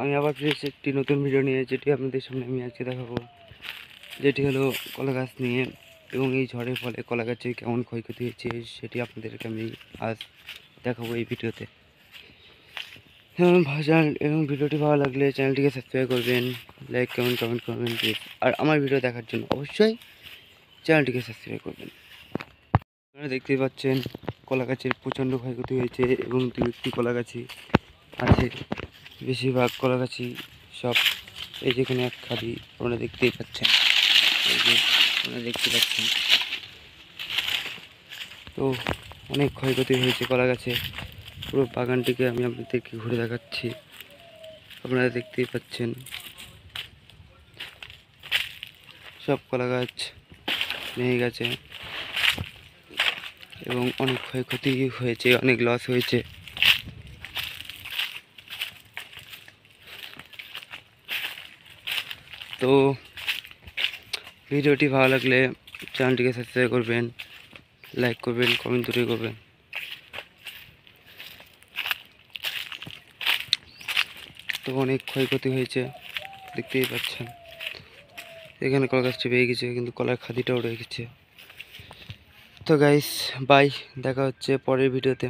আমি আবার ফিরে এসেছি একটি নতুন ভিডিও নিয়ে, যেটি আপনাদের সামনে আমি আজকে দেখাবো। যেটি হলো কলা গাছ নিয়ে এবং এই ঝড়ের ফলে কলা গাছের কেমন ক্ষয়ক্ষতি হয়েছে, সেটি আপনাদেরকে আমি আজ দেখাবো এই ভিডিওতে। এবং ভাষা এবং ভিডিওটি ভালো লাগলে চ্যানেলটিকে সাবস্ক্রাইব করবেন লাইক কমেন্ট কমেন্ট করবেন প্লিজ আর আমার ভিডিও দেখার জন্য অবশ্যই চ্যানেলটিকে সাবস্ক্রাইব করবেন। আপনারা দেখতেই পাচ্ছেন কলা গাছের প্রচণ্ড ক্ষয়ক্ষতি হয়েছে এবং দু একটি কলা গাছই আছে। বেশিরভাগ কলা গাছই সব এই যেখানে এক খাদি আপনারা দেখতেই পাচ্ছেন। এই যে আপনারা দেখতে পাচ্ছেন। তো অনেক ক্ষয়ক্ষতি হয়েছে কলা গাছে পুরো বাগানটিকে আমি আপনাদেরকে ঘুরে দেখাচ্ছি। আপনারা দেখতেই পাচ্ছেন। সব কলা গাছ ভেঙে গেছে। এবং অনেক ক্ষয়ক্ষতি হয়েছে, অনেক লস হয়েছে। তো ভিডিওটি ভালো লাগলে চ্যানেলটিকে সাবস্ক্রাইব করবেন লাইক করবেন কমেন্ট দুটোই করবেন। তো অনেক ক্ষয়ক্ষতি হয়েছে, দেখতেই পাচ্ছেন। এখানে কলা গাছটি পেয়ে গেছে, কিন্তু কলার খাদিটাও রয়ে গেছে। তো গাইস বাই দেখা হচ্ছে পরের ভিডিওতে।